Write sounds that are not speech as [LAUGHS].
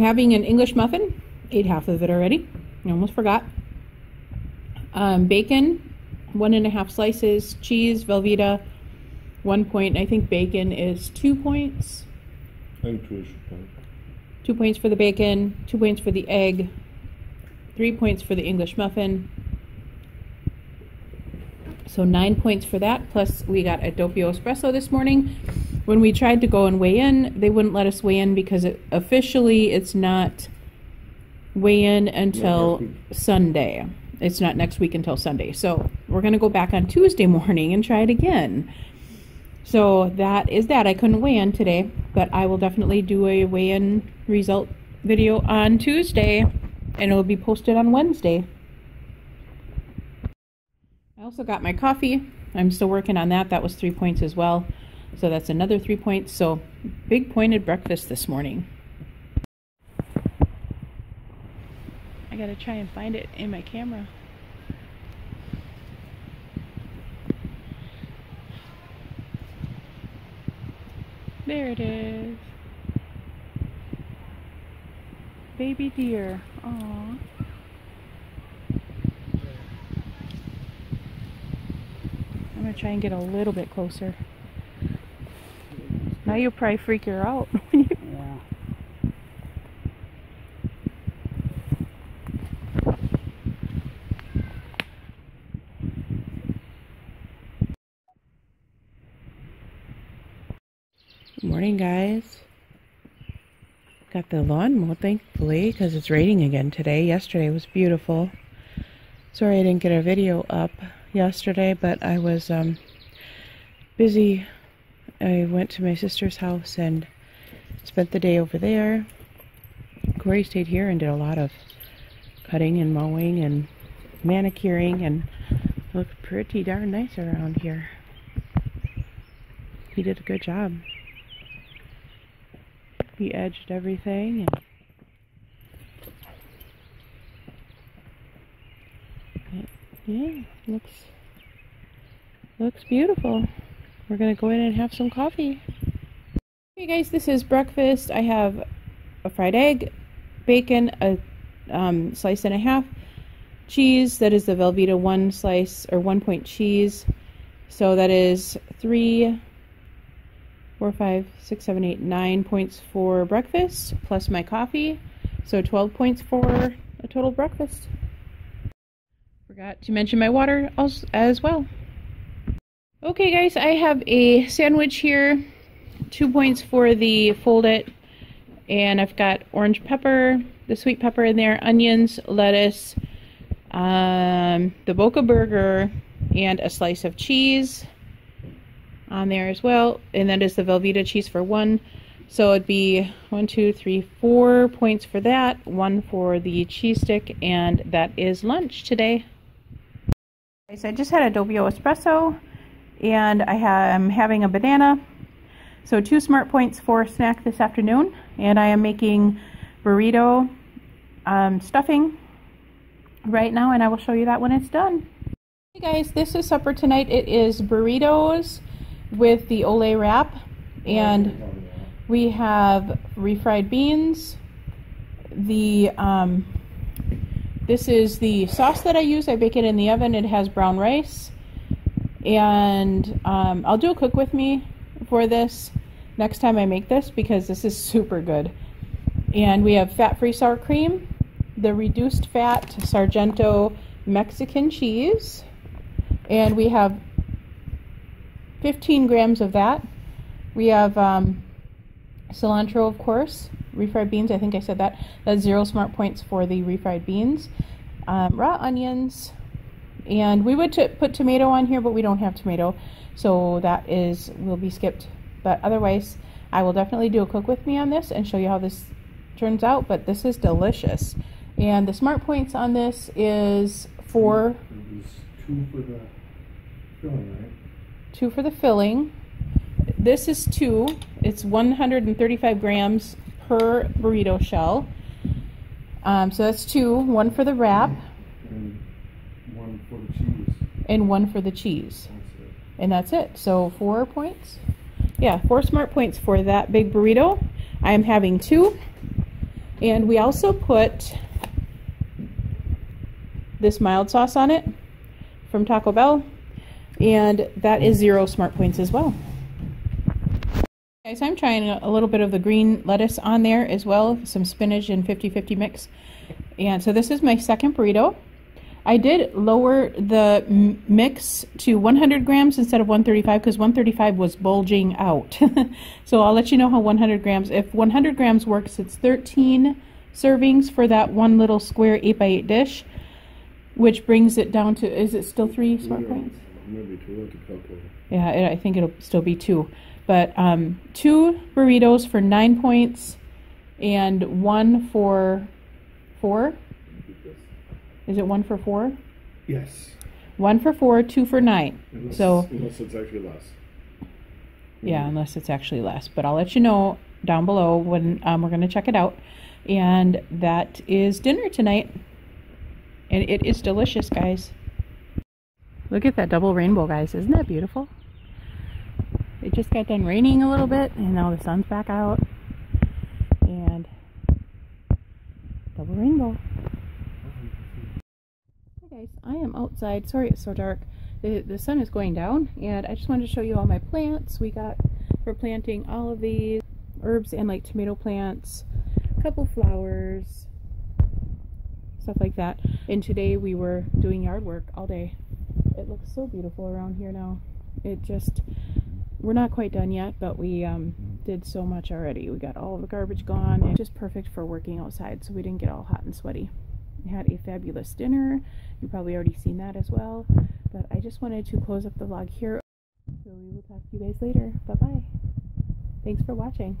having an English muffin. Ate half of it already. I almost forgot. Um, bacon, one and a half slices. Cheese, Velveeta, one point. I think bacon is two points. And two point. Two points for the bacon, two points for the egg, three points for the English muffin. So nine points for that. Plus, we got a doppio espresso this morning. When we tried to go and weigh in, they wouldn't let us weigh in because it, officially it's not weigh in until Sunday. It's not next week until Sunday. So we're going to go back on Tuesday morning and try it again. So that is that. I couldn't weigh in today, but I will definitely do a weigh in result video on Tuesday and it will be posted on Wednesday. I also got my coffee. I'm still working on that. That was three points as well. So that's another three points. So big pointed breakfast this morning. I gotta try and find it in my camera. There it is. Baby deer. Aww. I'm gonna try and get a little bit closer. Now you'll probably freak her out. Yeah. [LAUGHS] Good morning, guys. Got the lawn mowed, thankfully, because it's raining again today. Yesterday was beautiful. Sorry I didn't get a video up yesterday, but I was um, busy. I went to my sister's house and spent the day over there. Corey stayed here and did a lot of cutting and mowing and manicuring and looked pretty darn nice around here. He did a good job. He edged everything and yeah, looks looks beautiful. We're gonna go in and have some coffee. Okay guys, this is breakfast. I have a fried egg, bacon, a um, slice and a half, cheese, that is the Velveeta one slice or one point cheese. So that is three four, five, six, seven, eight, nine points for breakfast plus my coffee. So 12 points for a total breakfast. Forgot to mention my water as well. Okay, guys, I have a sandwich here. Two points for the Foldit. And I've got orange pepper, the sweet pepper in there, onions, lettuce, um, the Boca burger, and a slice of cheese on there as well. And that is the Velveeta cheese for one. So it'd be one, two, three, four points for that, one for the cheese stick, and that is lunch today. So I just had a doppio espresso, and I am having a banana. So two smart points for snack this afternoon, and I am making burrito um, stuffing right now, and I will show you that when it's done. Hey guys, this is supper tonight. It is burritos with the Ole wrap. And we have refried beans. The um, This is the sauce that I use. I bake it in the oven. It has brown rice. And um, I'll do a cook with me for this next time I make this because this is super good. And we have fat-free sour cream, the reduced fat Sargento Mexican cheese, and we have 15 grams of that. We have um, cilantro, of course, refried beans. I think I said that. That's zero smart points for the refried beans. Um, raw onions, and we would put tomato on here, but we don't have tomato, so that is will be skipped. But otherwise, I will definitely do a cook with me on this and show you how this turns out. But this is delicious, and the smart points on this is four. Two for the filling, right? two for the filling. This is two. It's 135 grams per burrito shell. Um, so that's two. One for the wrap. And for the cheese. And one for the cheese. That's and that's it. So four points. Yeah, four smart points for that big burrito. I am having two. And we also put this mild sauce on it from Taco Bell. And that is zero smart points as well. Guys, I'm trying a little bit of the green lettuce on there as well, some spinach and 50-50 mix. And so this is my second burrito. I did lower the mix to 100 grams instead of 135 because 135 was bulging out. [LAUGHS] so I'll let you know how 100 grams, if 100 grams works, it's 13 servings for that one little square 8x8 dish, which brings it down to, is it still three smart yeah, points? Maybe two. Yeah, it, I think it'll still be two. But um, two burritos for nine points and one for four. Is it one for four? Yes. One for four, two for nine. Unless, so unless it's actually less. Yeah, unless it's actually less. But I'll let you know down below when um, we're going to check it out. And that is dinner tonight. And it is delicious, guys. Look at that double rainbow, guys. Isn't that beautiful? It just got done raining a little bit, and now the sun's back out. And double rainbow guys, I am outside. Sorry it's so dark. The, the sun is going down and I just wanted to show you all my plants. We got for planting all of these herbs and like tomato plants, a couple flowers, stuff like that. And today we were doing yard work all day. It looks so beautiful around here now. It just, we're not quite done yet, but we um, did so much already. We got all the garbage gone. It's just perfect for working outside so we didn't get all hot and sweaty. Had a fabulous dinner. You've probably already seen that as well. But I just wanted to close up the vlog here. So we will talk to you guys later. Bye-bye. Thanks for watching.